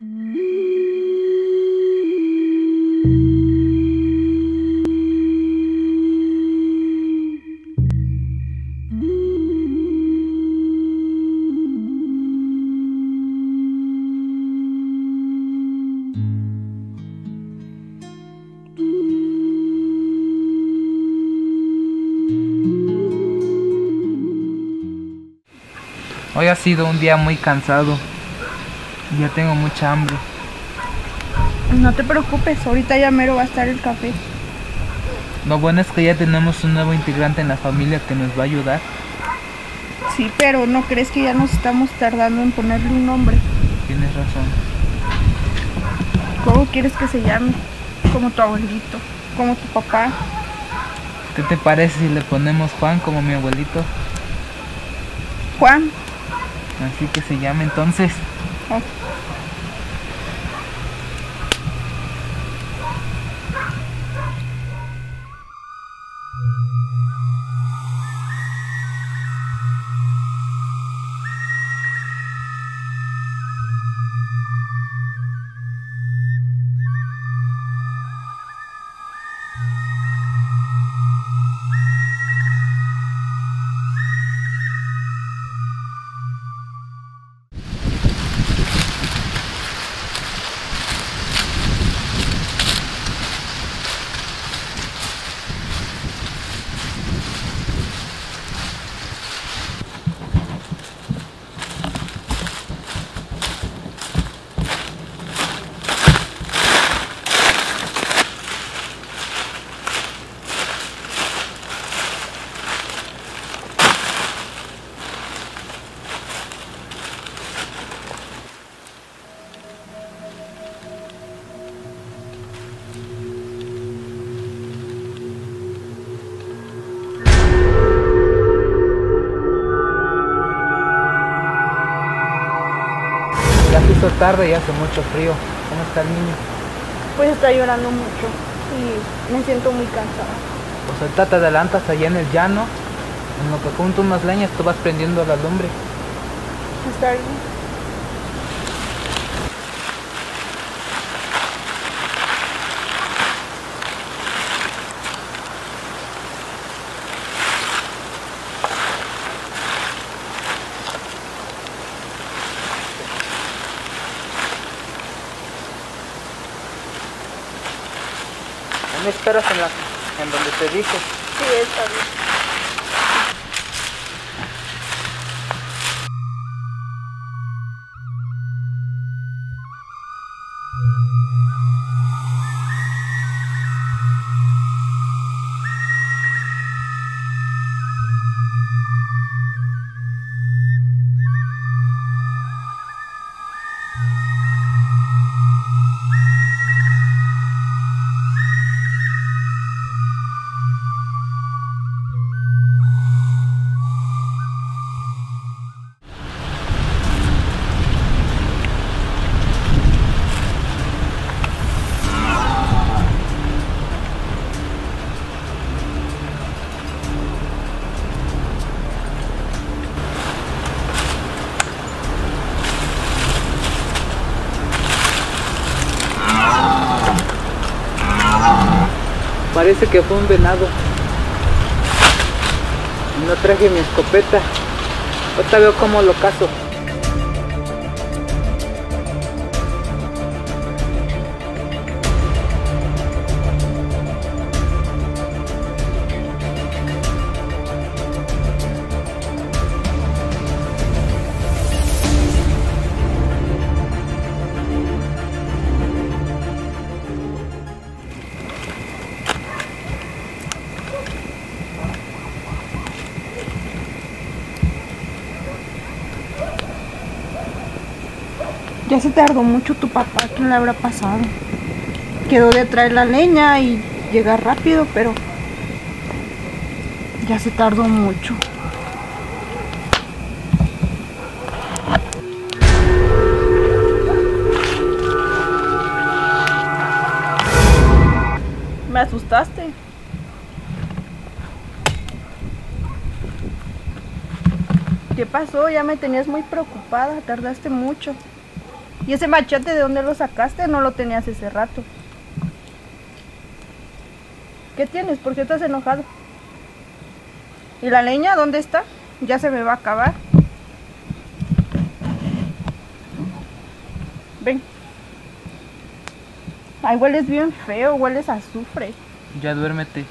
Hoy ha sido un día muy cansado. Ya tengo mucha hambre. No te preocupes, ahorita ya mero va a estar el café. Lo bueno es que ya tenemos un nuevo integrante en la familia que nos va a ayudar. Sí, pero ¿no crees que ya nos estamos tardando en ponerle un nombre? Tienes razón. ¿Cómo quieres que se llame? Como tu abuelito, como tu papá. ¿Qué te parece si le ponemos Juan como mi abuelito? Juan. Así que se llama entonces. 好 Hizo tarde y hace mucho frío. ¿Cómo está el niño? Pues está llorando mucho y me siento muy cansada. Pues ahorita te adelantas allá en el llano. En lo que junto unas leñas tú vas prendiendo la lumbre. Está bien. ¿Me esperas en, la, en donde te dije? Sí, está bien. Parece que fue un venado. No traje mi escopeta. Ahorita veo cómo lo cazo. Ya se tardó mucho tu papá, ¿qué le habrá pasado? Quedó de traer la leña y llegar rápido, pero ya se tardó mucho. Me asustaste. ¿Qué pasó? Ya me tenías muy preocupada, tardaste mucho. ¿Y ese machete de dónde lo sacaste? No lo tenías ese rato. ¿Qué tienes? ¿Por qué estás enojado? ¿Y la leña dónde está? Ya se me va a acabar. Ven. Ay, hueles bien feo, hueles a azufre. Ya duérmete.